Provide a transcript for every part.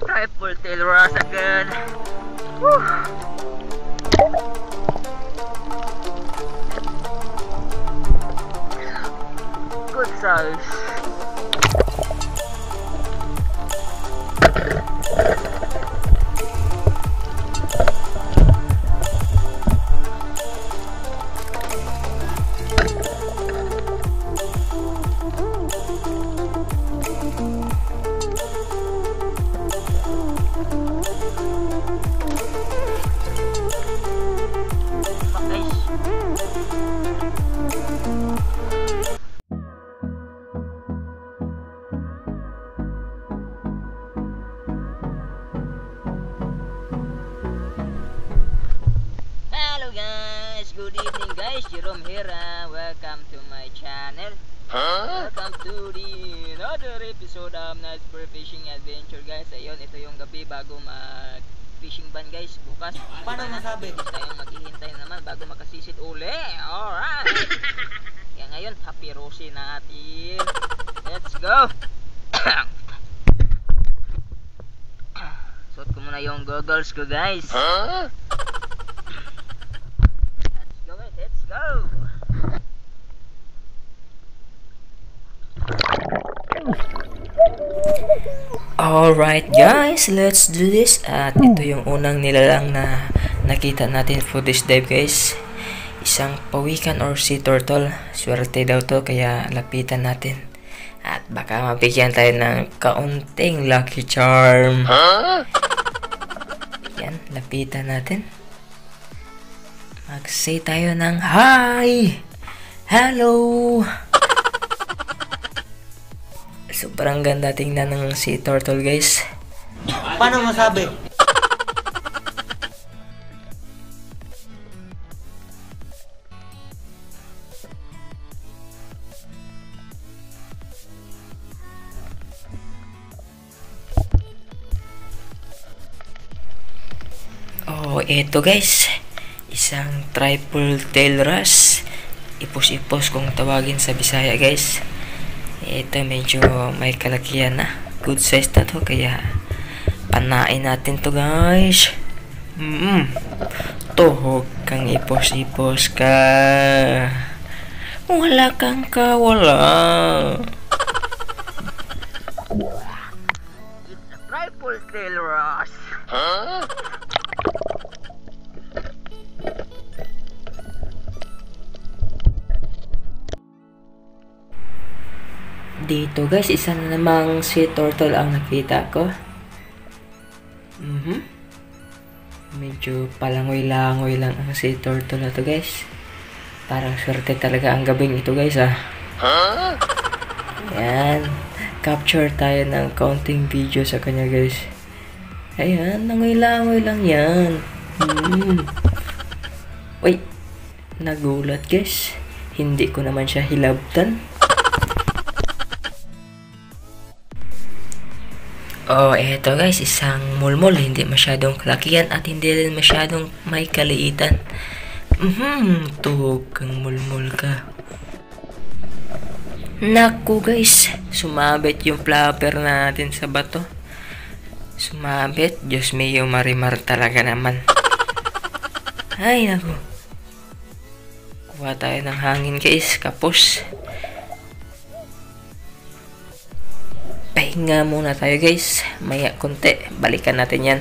Triple tail ras again. Whew. Good size. Guys, good evening guys, Jerome here. ah. welcome to my channel. Welcome to the another episode of Night for Fishing Adventure guys. Ayun, ito yung gabi bago mag fishing ban guys. Bukas. Paano masabi? Tayo maghihintay naman bago makasisid uli. Alright. Kaya ngayon, happy rosy natin. Let's go. Suot ko muna yung goggles ko guys. Let's go guys, let's go. Alright guys, let's do this. At ito yung unang nilalang na nakita natin for this dive guys. Isang pawikan or sea turtle. Swerte daw to kaya lapitan natin. At baka mabigyan tayo ng kaunting lucky charm. Yan, lapitan natin. Mag-say tayo ng hi! Hello! Sobrang ganda tingnan ng sea turtle guys Paano masabi? Oh, eto guys. Isang triple tail wrasse. Ipos-ipos kung tawagin sa Bisaya guys. Ito medyo may kalakihan na. Good size na to kaya panain natin to guys. Mm. Tuhog kang ipos-ipos ka. Wala kang kawala. It's a triple tail ross. Dito guys, isa na namang sea turtle ang nakita ko. Mhm. Medyo palangoy-langoy lang ang sea turtle na to guys. Parang swerte talaga ang gabing ito guys ah. Ayan. Capture tayo ng counting video sa kanya guys. Ayan, langoy-langoy lang yan. Hmm. Wait, nagulat guys. Hindi ko naman siya hilabtan. Oh, eto guys, isang mulmul, hindi masyadong kalakihan at hindi rin masyadong may kaliitan. Mhm, tuhog kang mulmul ka. Naku guys, sumabit yung flapper natin sa bato. Sumabit, Diyos mio marimar talaga naman. Ay naku. Kuha tayo ng hangin guys, kapos. Pahinga muna tayo guys. Maya konti. Balikan natin yan.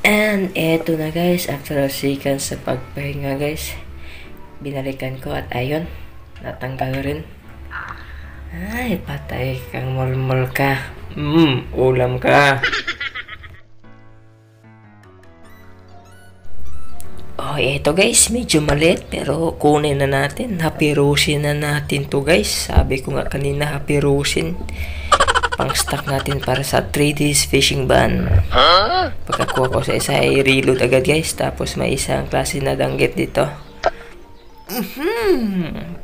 And eto na guys. After a seconds sa pagpahinga guys. Binalikan ko at ayun. Natanggal rin. Ay, patay kang mulmul ka. Hmm, ulam ka. Oh, eto guys, medyo maliit pero kunin na natin. Hapirusin na natin to guys. Sabi ko nga kanina hapirusin. Pang stock natin para sa 3 days fishing ban. Pagkakuha ko sa isa ay reload agad guys. Tapos may isang klase na danggit dito. Mhm.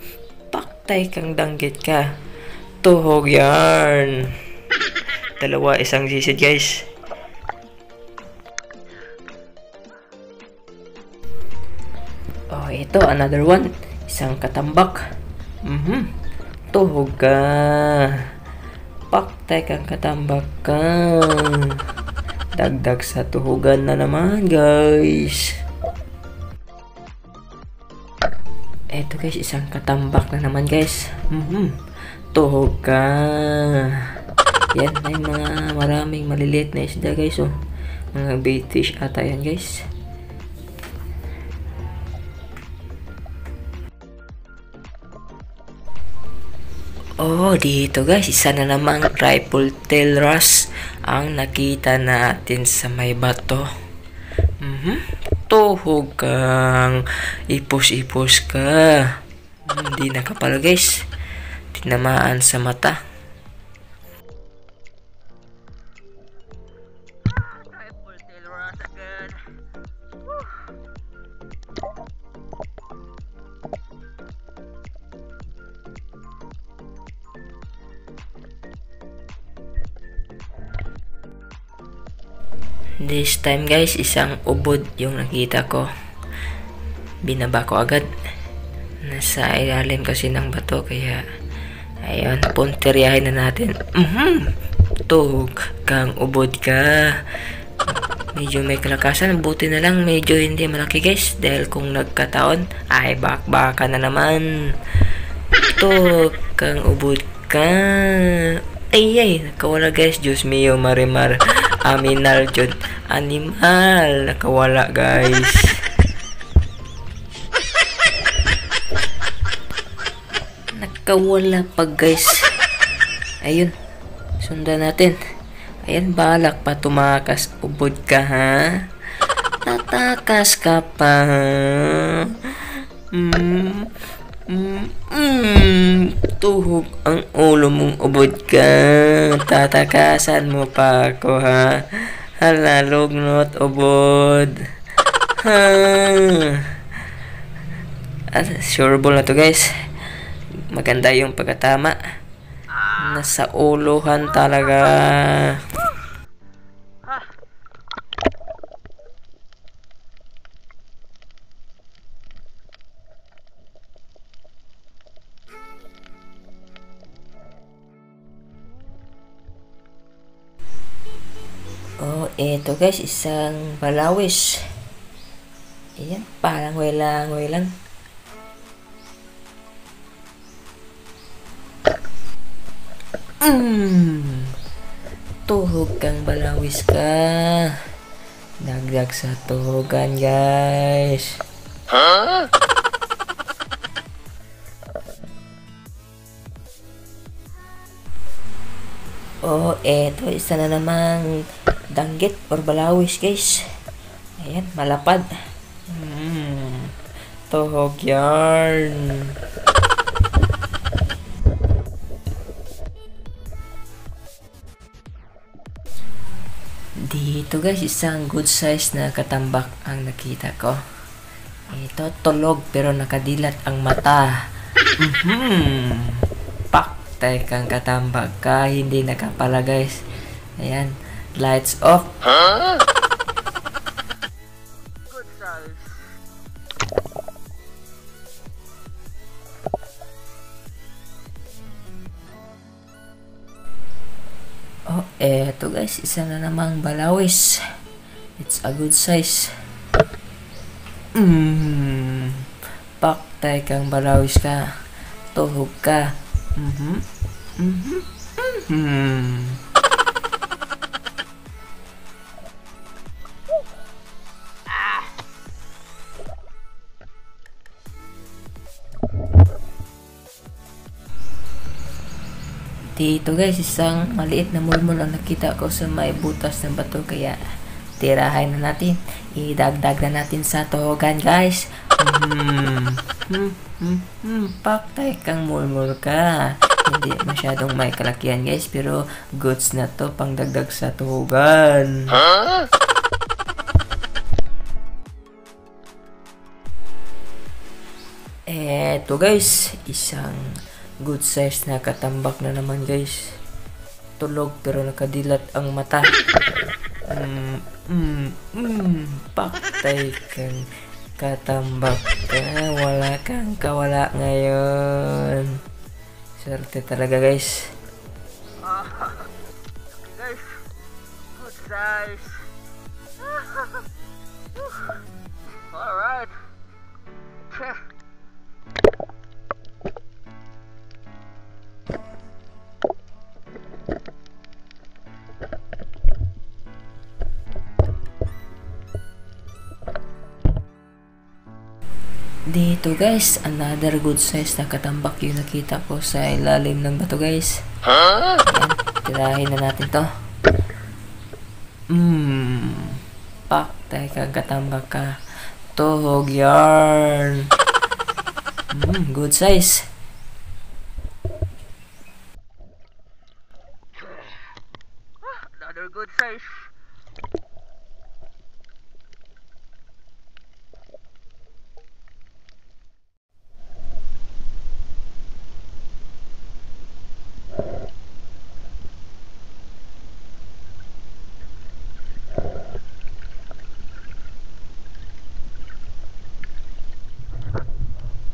Paktay kang danggit ka. Tuhog yarn. Dalawa isang sisid guys. Oh, ito, another one. Isang katambak. Mhm. Tuhog ka. Paktay kang katambak ka. Dagdag sa tuhugan na naman, guys. Eto guys, isang katambak na naman guys. Mhm. Tuhog ka. Yan, may mga maraming maliliit na isda guys oh. Mga bait ata yan guys. Oh, dito guys, isa na namang triple tail wrasse ang nakita natin sa may bato. Mhm. Tuhog kang ipos-ipos ka. Hindi nakapal guys. Tinamaan sa mata. This time guys, isang ubod yung nakita ko. Binaba ko agad. Nasa ilalim kasi ng bato kaya ayun, punteriyahin na natin. Mhm. Tuhog kang ubod ka. Medyo may kalakasan, buti na lang medyo hindi malaki guys dahil kung nagkataon ay bakbaka na naman. Tuhog kang ubod ka. Ay ay, nakawala guys. Diyos mio, marimar. Aminal jud. Animal. Nakawala guys. Nakawala pa guys. Ayun. Sundan natin. Ayan, balak pa tumakas. Ubod ka ha. Tatakas ka pa. Mm. Mm, mm, tuhog ang ulo mong ubod ka. Tatakasan mo pa ako ha. Hala, lugnot, ubod. Ha. Ah, sureable na to guys. Maganda yung pagkatama. Nasa uluhan talaga. Eto guys, isang balawis. Ayan, parang welang lang. Mm. Tuhog kang balawis ka. Dagdag sa tuhogan, guys. Oh, eto, isa na namang danggit or balawis, guys. Ayan, malapad. Mm. Tuhog yarn. Dito guys, isang good size na katambak ang nakita ko. Ito, tulog pero nakadilat ang mata. Mhm. Paktay kang katambak ka, hindi nakapala guys. Ayan, lights off. Size. Oh, eto guys, isa na namang balawis. It's a good size. Mm. Paktay kang balawis ka. Tuhog ka. Mhm. Mhm. Mhm. Dito guys, isang maliit na mulmul ang nakita ko sa may butas ng bato kaya tirahin na natin. Idagdag na natin sa tuhogan guys. Hmm. Hmm. Hmm. Hmm. Paktay kang mulmul ka. Hindi masyadong may kalakihan guys pero goods na to pang dagdag sa tuhogan. Eto guys, isang good size na katambak na naman guys. Tulog pero nakadilat ang mata. Mm, mm, mm, paktay kang katambak ka. Wala kang kawala ngayon. Swerte talaga guys. guys. Good size. Alright. Dito guys, another good size na katambak yung nakita ko sa ilalim ng bato guys. Ayan, tirahin na natin to. Mmm, pak, teka katambak ka. Tuhog yarn. Mmm, good size. Another good size.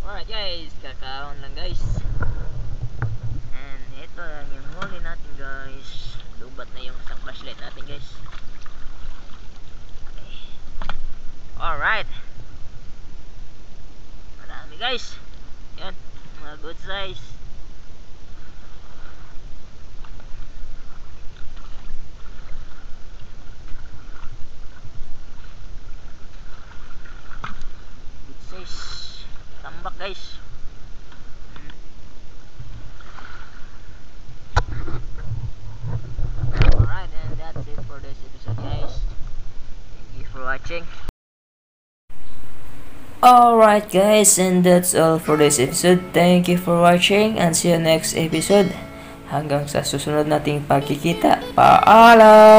Alright guys, kakaon lang guys. And ito lang yung huli natin guys. Lubat na yung isang flashlight natin guys. Okay. Alright. Marami guys. Yan, mga good size. Good size. Tambak guys. Alright, and that's it for this episode, guys. Thank you for watching. Alright guys, and that's all for this episode. Thank you for watching and see you next episode. Hanggang sa susunod nating pagkikita. Paalam!